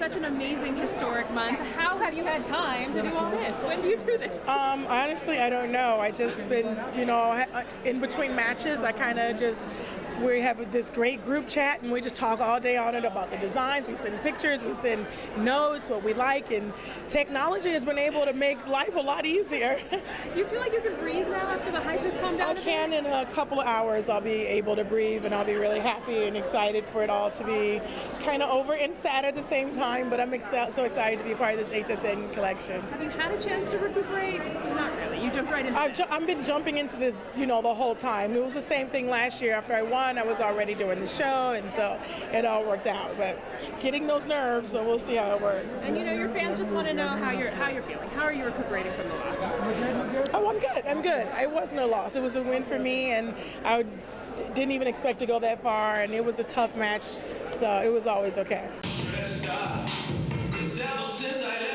Such an amazing historic month. How have you had time to do all this? When do you do this? Um, honestly, I don't know. I just been, you know, in between matches, I kind of just we have this great group chat and we just talk all day on it about the designs. We send pictures, we send notes, what we like, and technology has been able to make life a lot easier. Do you feel like you can breathe now after the hype has calmed down? I can in a couple of hours. I'll be able to breathe and I'll be really happy and excited for it all to be kind of over and sad at the same time. But I'm ex- so excited to be a part of this HSN collection. Have you had a chance to recuperate? Not really. You jumped right into I've, it. ju- I've been jumping into this, you know, the whole time. It was the same thing last year after I won. I was already doing the show, and so it all worked out. But getting those nerves, so we'll see how it works. And you know, your fans just want to know how you're how you're feeling. How are you recuperating from the loss? Oh, I'm good. I'm good. It wasn't a loss. It was a win for me, and I didn't even expect to go that far. And it was a tough match, so it was always okay. I did another one, I